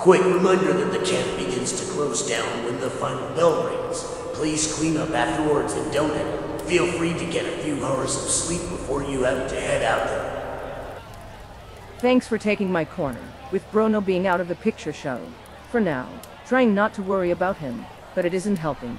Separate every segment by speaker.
Speaker 1: quick reminder that the camp begins to close down when the final bell rings. Please clean up afterwards and don't feel free to get a few hours of sleep before you have to head out there.
Speaker 2: Thanks for taking my corner, with Bruno being out of the picture show. For now, trying not to worry about him, but it isn't helping.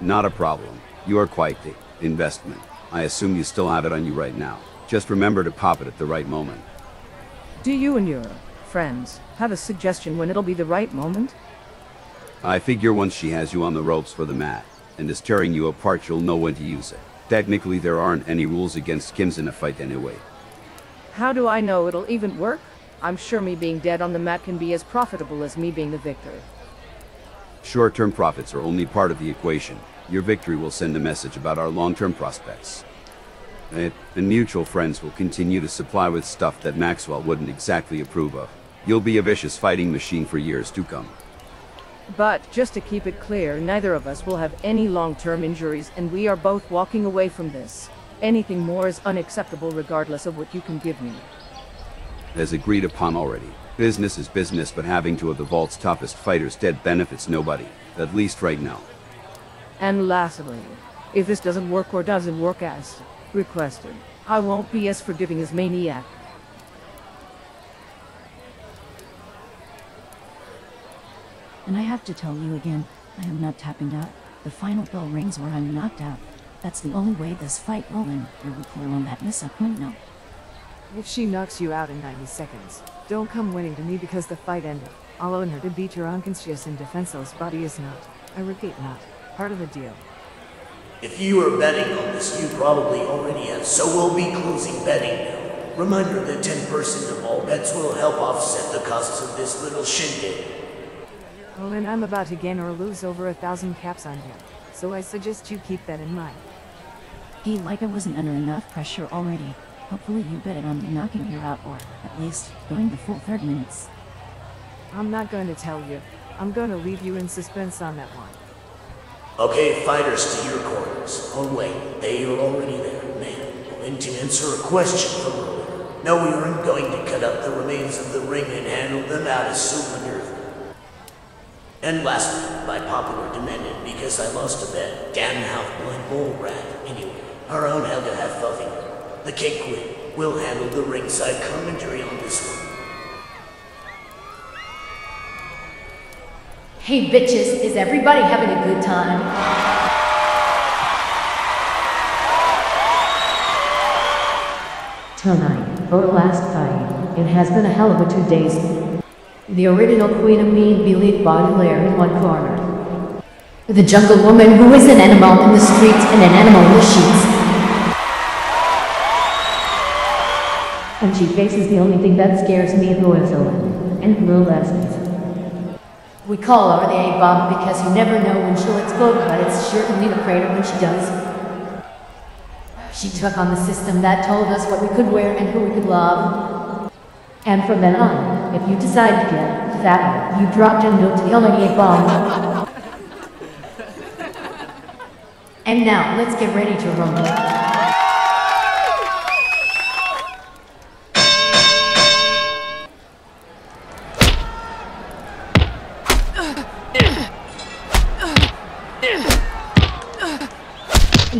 Speaker 3: Not a problem. You are quite the investment. I assume you still have it on you right now. Just remember to pop it at the right moment.
Speaker 2: Do you and your friends have a suggestion when it'll be the right moment?
Speaker 3: I figure once she has you on the ropes for the mat and is tearing you apart, you'll know when to use it. Technically, there aren't any rules against stims in a fight anyway.
Speaker 2: How do I know it'll even work? I'm sure me being dead on the mat can be as profitable as me being the victor.
Speaker 3: Short-term profits are only part of the equation. Your victory will send a message about our long-term prospects. It, and mutual friends will continue to supply with stuff that Maxwell wouldn't exactly approve of. You'll be a vicious fighting machine for years to come.
Speaker 2: But, just to keep it clear, neither of us will have any long-term injuries and we are both walking away from this. Anything more is unacceptable regardless of what you can give me.
Speaker 3: As agreed upon already. Business is business but having two of the Vault's toughest fighters dead benefits nobody, at least right now.
Speaker 2: And lastly, if this doesn't work or doesn't work as requested, I won't be as forgiving as Maniac.
Speaker 4: And I have to tell you again, I am not tapping out. The final bell rings or I'm knocked out. That's the only way this fight will end. You're recoil on that miss up no.
Speaker 5: If she knocks you out in 90 seconds, don't come winning to me because the fight ended. I'll own her to beat your unconscious and defenseless body is not, I repeat not, part of the deal.
Speaker 1: If you are betting on this, you probably already have, so we'll be closing betting now. Reminder that 10% of all bets will help offset the costs of this little shindig.
Speaker 5: Well, and I'm about to gain or lose over a thousand caps on him, so I suggest you keep that in mind.
Speaker 4: He like I wasn't under enough pressure already. Hopefully you bet it on me knocking her out or, at least, going the full 30 minutes.
Speaker 5: I'm not going to tell you. I'm going to leave you in suspense on that one.
Speaker 1: Okay, fighters to your corners. Oh wait, they are already there. Man, going to answer a question from earlier. No, we aren't going to cut up the remains of the ring and handle them out as souvenirs. And lastly, by popular demand, because I lost a bet, damn half-blind bull rat. Anyway, our own Helga Half-Fuffing. The cake queen. We'll handle the ringside commentary on this one.
Speaker 6: Hey bitches, is everybody having a good time? Tonight, our last fight. It has been a hell of a two days. The original Queen of Mean Belit Baudelaire in one corner. The jungle woman who is an animal in the streets and an animal in the sheets. And she faces the only thing that scares me, is villain and lessons. We call her the A-bomb because you never know when she'll explode, but it's sure to leave a crater when she does. She took on the system that told us what we could wear and who we could love. And from then on, if you decide to get fat, you drop into to kill any A-bomb. and now, let's get ready to rumble.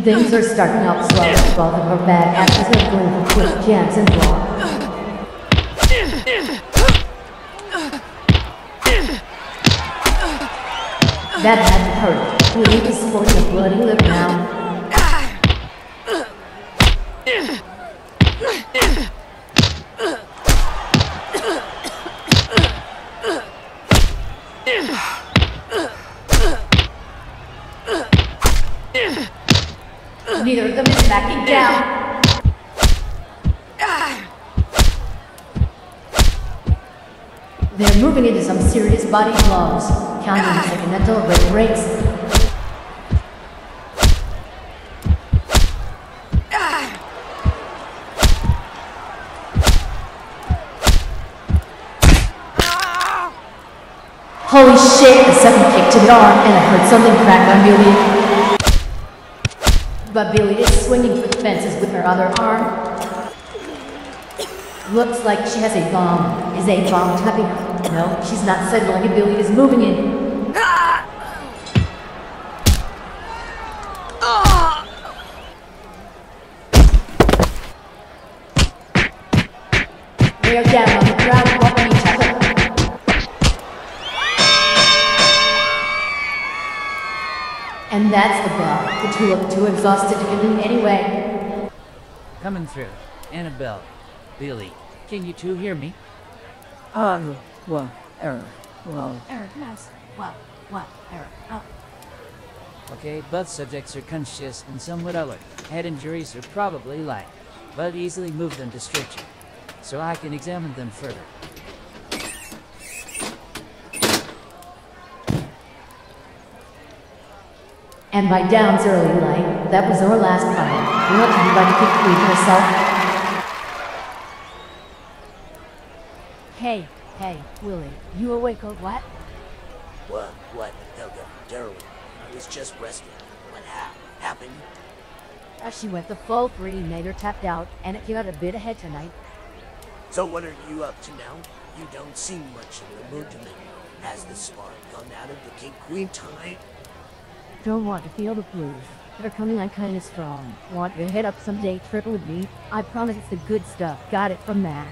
Speaker 6: Things are starting out slow. Both of our bad asses are going for quick jabs and blocks. That had hurt. We need to support your bloody lip now. Neither of them is backing down. They're moving into some serious body blows. Counting Continental Red Breaks. Holy shit, a second kick to the arm and I heard something crack on Billy. But Billy is swinging for the fences with her other arm. Looks like she has a bomb. Is a bomb tapping? No, she's not settling. Billy is moving in. On the ground, each other. And that's the bell. The two look too exhausted to continue anyway.
Speaker 7: Coming through. Annabelle. Billy. Can you two hear me?
Speaker 2: Uh, well, er, well,
Speaker 4: Eric, yes. Well, well, Eric, oh.
Speaker 7: Okay, both subjects are conscious and somewhat alert. Head injuries are probably light, but easily move them to stretcher, so I can examine them further.
Speaker 6: And by Down's early light, that was our last fight. We want to be like to keep clean herself.
Speaker 4: Hey, hey, Willie, you awake or what?
Speaker 1: What? What? Helga, Darwin. I was just resting. What hap- happened?
Speaker 6: Uh, she went the full three, Nader tapped out, and it got a bit ahead tonight.
Speaker 1: So what are you up to now? You don't seem much in the mood to me. Has the spark gone out of the King Queen tonight?
Speaker 6: Don't want to feel the blues. They're coming on kinda strong. Want to hit up someday, me? I promise it's the good stuff. Got it from Matt.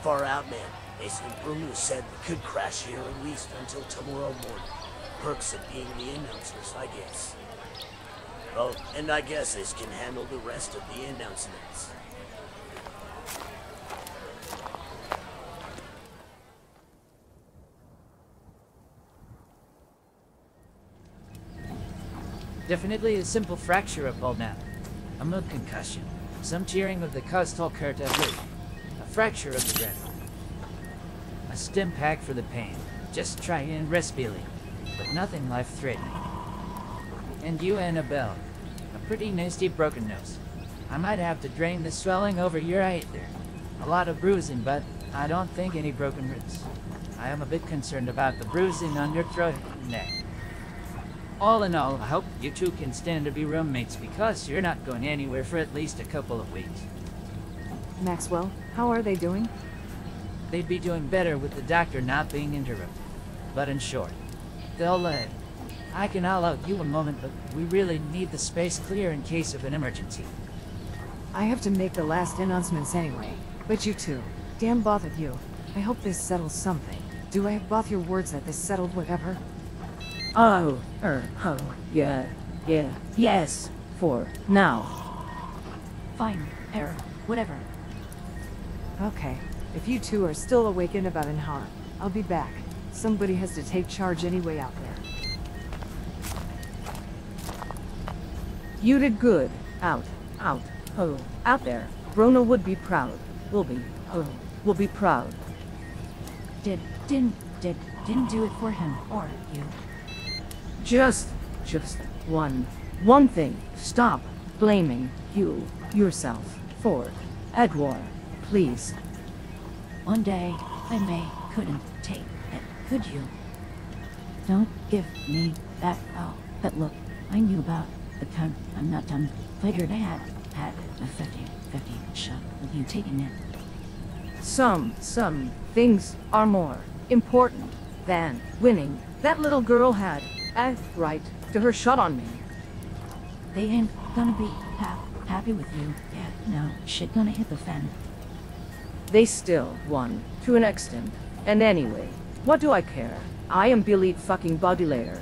Speaker 1: Far out, man. And Bruno said we could crash here at least until tomorrow morning. Perks of being the announcers, I guess. Oh, and I guess this can handle the rest of the announcements.
Speaker 7: Definitely a simple fracture up all now. A mild concussion. Some tearing of the costal cartilage. A fracture of the brain. A stim pack for the pain. Just try and Billy. But nothing life-threatening. And you, Annabelle. A pretty nasty broken nose. I might have to drain the swelling over your eye there. A lot of bruising, but I don't think any broken ribs. I am a bit concerned about the bruising on your throat and neck. All in all, I hope you two can stand to be roommates because you're not going anywhere for at least a couple of weeks.
Speaker 5: Maxwell, how are they doing?
Speaker 7: They'd be doing better with the doctor not being interrupted. But in short, they'll, uh, I can allow you a moment, but we really need the space clear in case of an emergency.
Speaker 5: I have to make the last announcements anyway. But you two, damn both of you. I hope this settles something. Do I have both your words that this settled whatever?
Speaker 2: Oh, er, oh, yeah, yeah, yes, for now.
Speaker 4: Fine, Eric, whatever.
Speaker 5: Okay. If you two are still awakened about an hour, I'll be back. Somebody has to take charge anyway out there.
Speaker 2: You did good. Out, out, oh, out there. Bruno would be proud. Will be, oh, will be proud.
Speaker 4: Did, didn't, did, didn't do it for him, or you.
Speaker 2: Just, just one, one thing. Stop blaming you, yourself, for Edward, please.
Speaker 4: One day, I may, couldn't take it, could you? Don't give me that oh, but look, I knew about the time I'm not done. Figured I had, had a 50-50 shot of you taking it.
Speaker 2: Some, some things are more important than winning. That little girl had a right to her shot on me.
Speaker 4: They ain't gonna be ha- happy with you. Yeah, no, shit gonna hit the fan.
Speaker 2: They still won, to an extent. And anyway, what do I care? I am Billy fucking Baudelaire.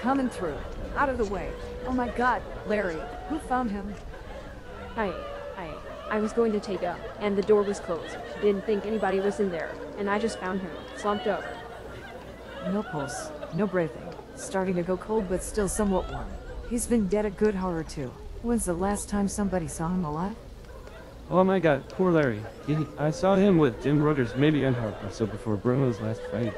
Speaker 5: Coming through. Out of the way. Oh my god, Larry. Who found him?
Speaker 8: Hi, hi. I was going to take up, and the door was closed. Didn't think anybody was in there, and I just found him, slumped over.
Speaker 5: No pulse. No breathing. Starting to go cold but still somewhat warm. He's been dead a good hour or two. When's the last time somebody saw him alive?
Speaker 9: Oh my god, poor Larry. He, I saw him with Jim Rogers maybe an hour or so before Bruno's last fight.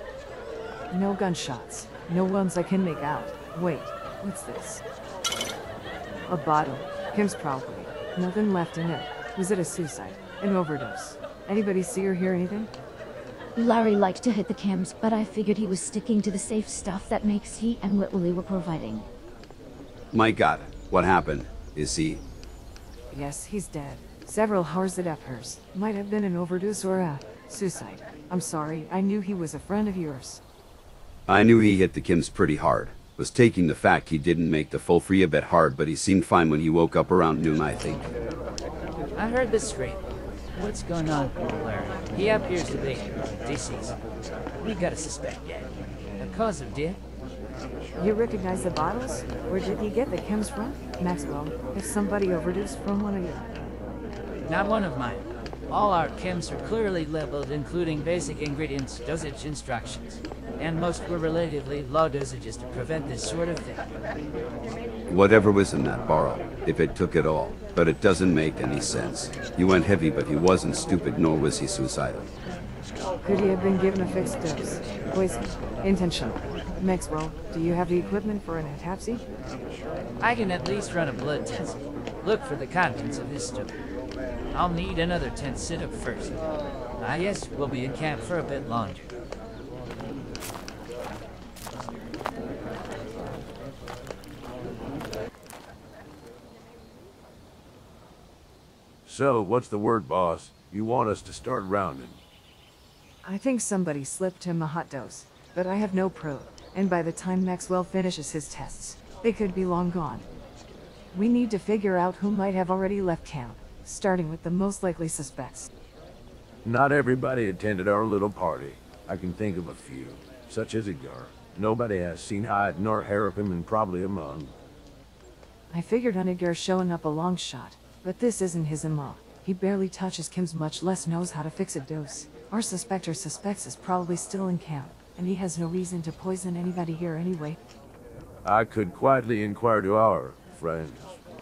Speaker 5: No gunshots. No ones I can make out. Wait, what's this? A bottle. Chems probably. Nothing left in it. Was it a suicide? An overdose? Anybody see or hear anything?
Speaker 4: Larry liked to hit the chems, but I figured he was sticking to the safe stuff that makes he and Whitley were providing.
Speaker 3: My god, what happened? Is he...
Speaker 5: Yes, he's dead. Several hours at Ephers. Might have been an overdose or a suicide. I'm sorry, I knew he was a friend of yours.
Speaker 3: I knew he hit the chems pretty hard. Was taking the fact he didn't make the full free a bit hard, but he seemed fine when he woke up around noon, I think.
Speaker 7: I heard the scream. What's going on, Larry? He appears to be deceased. We gotta suspect yet. The cause of death?
Speaker 5: You recognize the bottles? Where did he get the chems from? Maxwell, if somebody overdosed from one of you.
Speaker 7: Not one of mine. All our chems are clearly labeled, including basic ingredients, dosage instructions. And most were relatively low dosages to prevent this sort of thing.
Speaker 3: Whatever was in that barrel, if it took it all. But it doesn't make any sense. He went heavy, but he wasn't stupid, nor was he suicidal.
Speaker 5: Could he have been given a fixed dose? Poison. Intentional. Maxwell, do you have the equipment for an autopsy?
Speaker 7: I can at least run a blood test. Look for the contents of his stomach. I'll need another tenth sit-up first. Ah yes, we'll be in camp for a bit longer.
Speaker 10: So, what's the word, boss? You want us to start rounding?
Speaker 5: I think somebody slipped him a hot dose, but I have no proof, and by the time Maxwell finishes his tests, they could be long gone. We need to figure out who might have already left camp, starting with the most likely suspects.
Speaker 10: Not everybody attended our little party. I can think of a few, such as Edgar. Nobody has seen hide nor hair of him in probably a month.
Speaker 5: I figured on Edgar showing up a long shot, but this isn't his MO. He barely touches chems much less knows how to fix a dose. Our suspector suspects is probably still in camp, and he has no reason to poison anybody here anyway.
Speaker 10: I could quietly inquire to our friends.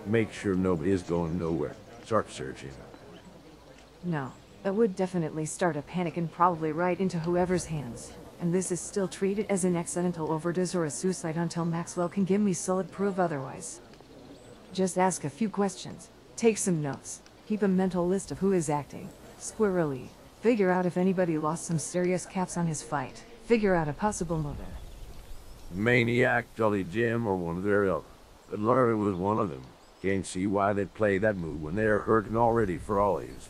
Speaker 10: Make sure nobody is going nowhere. Start searching.
Speaker 5: No, that would definitely start a panic and probably right into whoever's hands. And this is still treated as an accidental overdose or a suicide until Maxwell can give me solid proof otherwise. Just ask a few questions, take some notes, keep a mental list of who is acting, squirrely, figure out if anybody lost some serious caps on his fight, figure out a possible motive.
Speaker 10: Maniac, Jolly Jim, or one of their ilk. But Larry was one of them. Can't see why they'd play that move when they're hurting already for all his.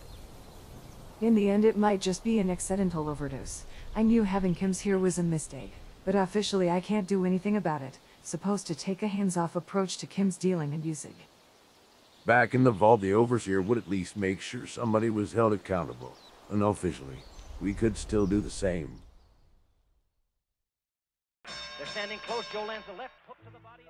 Speaker 5: In the end, it might just be an accidental overdose. I knew having chems here was a mistake, but officially I can't do anything about it. Supposed to take a hands-off approach to chems dealing and using.
Speaker 10: Back in the vault, the overseer would at least make sure somebody was held accountable. Unofficially, we could still do the same.
Speaker 11: They're standing close. Joe left hook to the body